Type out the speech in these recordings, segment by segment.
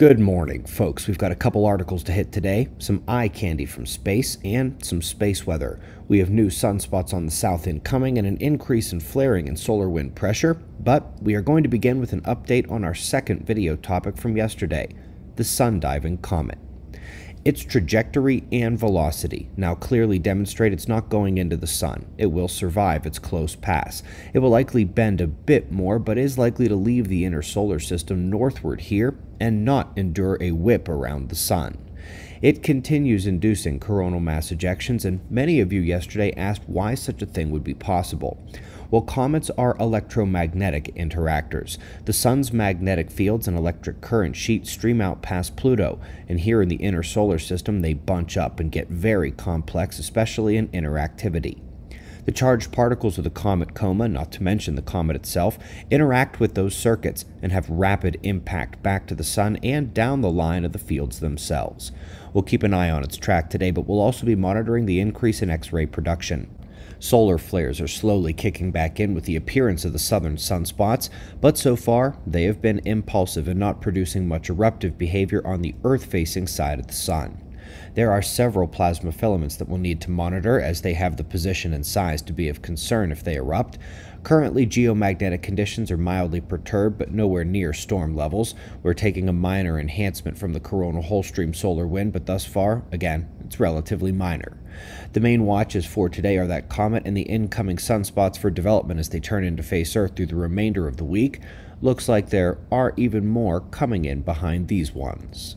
Good morning, folks. We've got a couple articles to hit today, some eye candy from space, and some space weather. We have new sunspots on the south end coming and an increase in flaring and solar wind pressure, but we are going to begin with an update on our second video topic from yesterday, the sun diving comet. Its trajectory and velocity now clearly demonstrate it's not going into the sun. It will survive its close pass. It will likely bend a bit more, but is likely to leave the inner solar system northward here and not endure a whip around the sun. It continues inducing coronal mass ejections, and many of you yesterday asked why such a thing would be possible. Well, comets are electromagnetic interactors. The sun's magnetic fields and electric current sheets stream out past Pluto, and here in the inner solar system they bunch up and get very complex, especially in interactivity. The charged particles of the comet coma, not to mention the comet itself, interact with those circuits and have rapid impact back to the sun and down the line of the fields themselves. We'll keep an eye on its track today, but we'll also be monitoring the increase in X-ray production. Solar flares are slowly kicking back in with the appearance of the southern sunspots, but so far they have been impulsive and not producing much eruptive behavior on the Earth facing side of the Sun. There are several plasma filaments that we'll need to monitor as they have the position and size to be of concern if they erupt. Currently, geomagnetic conditions are mildly perturbed but nowhere near storm levels. We're taking a minor enhancement from the coronal hole stream solar wind, but thus far, again, it's relatively minor. The main watches for today are that comet and the incoming sunspots for development as they turn into face Earth through the remainder of the week. Looks like there are even more coming in behind these ones.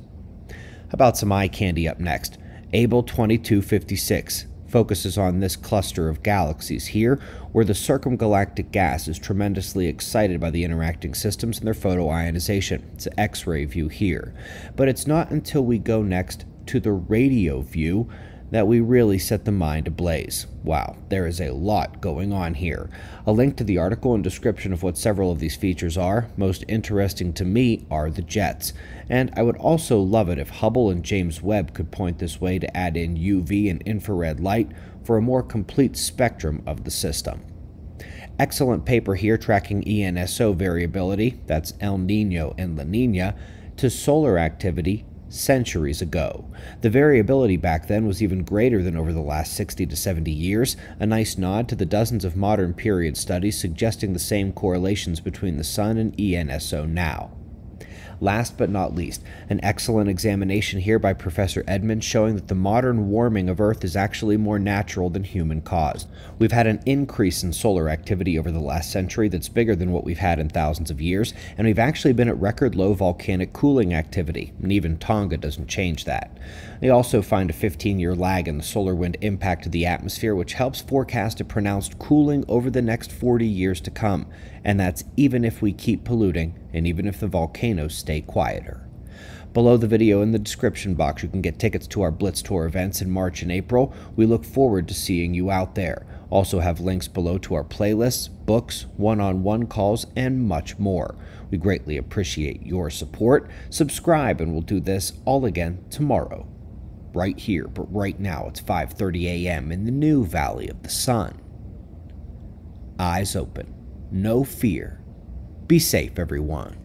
About some eye candy up next? Abell 2256 focuses on this cluster of galaxies here, where the circumgalactic gas is tremendously excited by the interacting systems and their photoionization. It's an X-ray view here. But it's not until we go next to the radio view that we really set the mind ablaze. Wow, there is a lot going on here. A link to the article and description of what several of these features are. Most interesting to me are the jets. And I would also love it if Hubble and James Webb could point this way to add in UV and infrared light for a more complete spectrum of the system. Excellent paper here tracking ENSO variability, that's El Nino and La Nina, to solar activity centuries ago. The variability back then was even greater than over the last 60 to 70 years, a nice nod to the dozens of modern period studies suggesting the same correlations between the Sun and ENSO now. Last but not least, an excellent examination here by Professor Edmond showing that the modern warming of Earth is actually more natural than human caused. We've had an increase in solar activity over the last century that's bigger than what we've had in thousands of years, and we've actually been at record low volcanic cooling activity, and even Tonga doesn't change that. They also find a 15 year lag in the solar wind impact of the atmosphere, which helps forecast a pronounced cooling over the next 40 years to come, and that's even if we keep polluting and even if the volcanoes stay quieter. Below the video in the description box, you can get tickets to our Blitz Tour events in March and April. We look forward to seeing you out there. Also have links below to our playlists, books, one-on-one calls, and much more. We greatly appreciate your support. Subscribe and we'll do this all again tomorrow. Right here, but right now it's 5:30 a.m. in the new Valley of the Sun. Eyes open. No fear. Be safe, everyone.